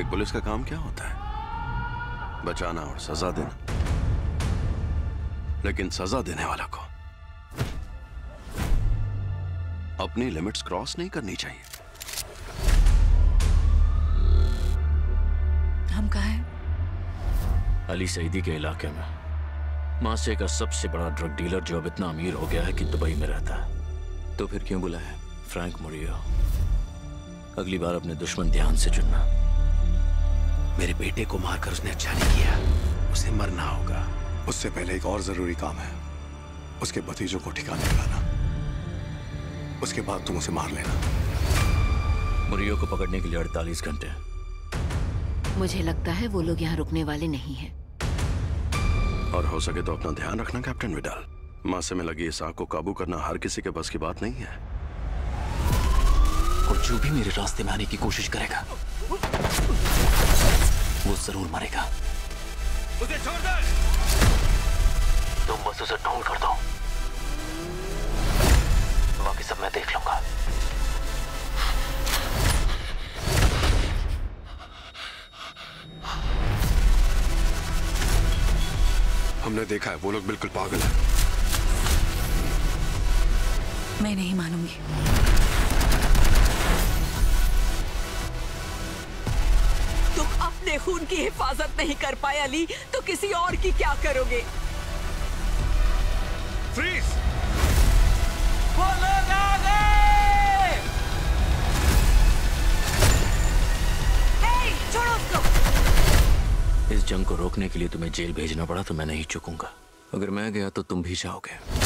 एक पुलिस का काम क्या होता है? बचाना और सजा देना। लेकिन सजा देने वाला को अपनी लिमिट्स क्रॉस नहीं करनी चाहिए। हम कहा है? अली सईदी के इलाके में। मासे का सबसे बड़ा ड्रग डीलर जो अब इतना अमीर हो गया है कि दुबई में रहता है। तो फिर क्यों बुलाया? फ्रैंक मुरियो अगली बार अपने दुश्मन ध्यान से चुनना। मेरे बेटे को मारकर उसने अच्छा नहीं किया। उसे मरना होगा। उससे पहले एक और ज़रूरी काम है। उसके भतीजों को ठिकाने लगाना। उसके बाद तुम उसे मार लेना। मुरियो को पकड़ने के लिए अड़तालीस घंटे। मुझे लगता है वो लोग यहाँ रुकने वाले नहीं हैं। और हो सके तो अपना ध्यान रखना कैप्टन विडाल। मासे में लगी इस आग को काबू करना हर किसी के बस की बात नहीं है। और जो भी मेरे रास्ते में आने की कोशिश करेगा वो ज़रूर मरेगा। उसे छोड़ दे। तुम बस उसे ढूंढ कर दो। बाकी सब मैं देख लूँगा। हमने देखा है वो लोग बिल्कुल पागल हैं। मैं नहीं मानूँगी। अपने खून की हिफाजत नहीं कर पाए अली तो किसी और की क्या करोगे? फ्रीज वो लोग आ गए छोड़ो उसको। इस जंग को रोकने के लिए तुम्हें जेल भेजना पड़ा तो मैं नहीं चुकूँगा। अगर मैं गया तो तुम भी जाओगे।